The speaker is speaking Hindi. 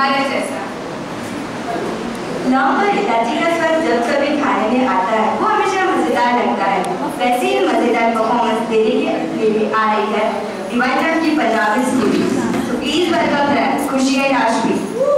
हमारे जैसा नाम पर इलायची का स्वाद जब कभी खाने में आता है वो हमेशा मज़ेदार लगता है वैसे ही मज़ेदार परफॉर्मेंस देने के लिए आ रही है डिवाइडर की पंजाबी स्कूल तो प्लीज़ वेलकम खुशी है राजवी